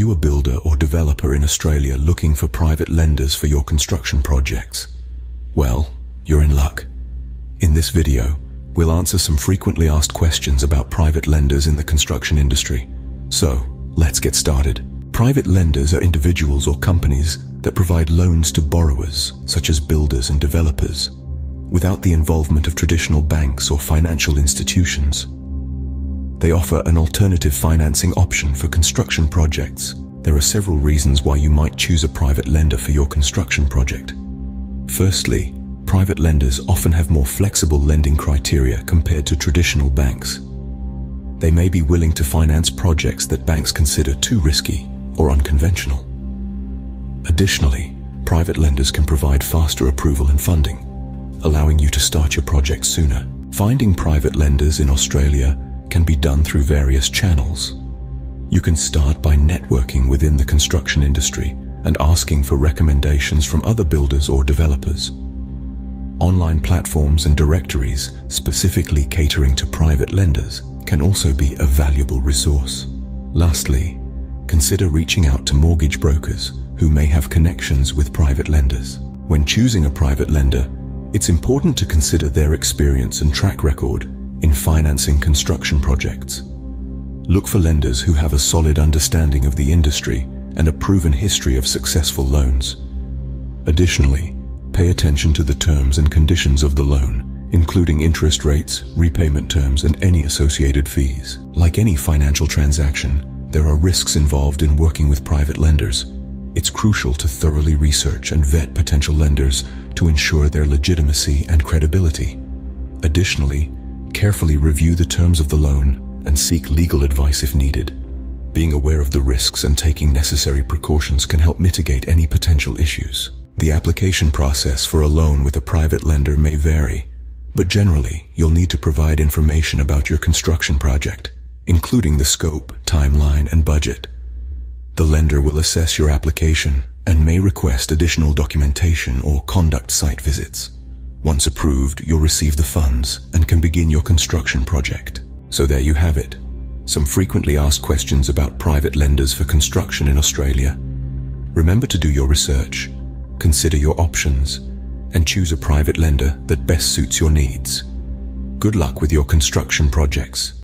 you a builder or developer in Australia looking for private lenders for your construction projects? Well, you're in luck. In this video, we'll answer some frequently asked questions about private lenders in the construction industry. So, let's get started. Private lenders are individuals or companies that provide loans to borrowers, such as builders and developers, without the involvement of traditional banks or financial institutions. They offer an alternative financing option for construction projects. There are several reasons why you might choose a private lender for your construction project. Firstly, private lenders often have more flexible lending criteria compared to traditional banks. They may be willing to finance projects that banks consider too risky or unconventional. Additionally, private lenders can provide faster approval and funding, allowing you to start your project sooner. Finding private lenders in Australia can be done through various channels. You can start by networking within the construction industry and asking for recommendations from other builders or developers. Online platforms and directories specifically catering to private lenders can also be a valuable resource. Lastly, consider reaching out to mortgage brokers who may have connections with private lenders. When choosing a private lender, it's important to consider their experience and track record in financing construction projects. Look for lenders who have a solid understanding of the industry and a proven history of successful loans. Additionally, pay attention to the terms and conditions of the loan, including interest rates, repayment terms, and any associated fees. Like any financial transaction, there are risks involved in working with private lenders. It's crucial to thoroughly research and vet potential lenders to ensure their legitimacy and credibility. Additionally, Carefully review the terms of the loan and seek legal advice if needed. Being aware of the risks and taking necessary precautions can help mitigate any potential issues. The application process for a loan with a private lender may vary, but generally, you'll need to provide information about your construction project, including the scope, timeline, and budget. The lender will assess your application and may request additional documentation or conduct site visits. Once approved, you'll receive the funds and can begin your construction project. So there you have it. Some frequently asked questions about private lenders for construction in Australia. Remember to do your research, consider your options, and choose a private lender that best suits your needs. Good luck with your construction projects.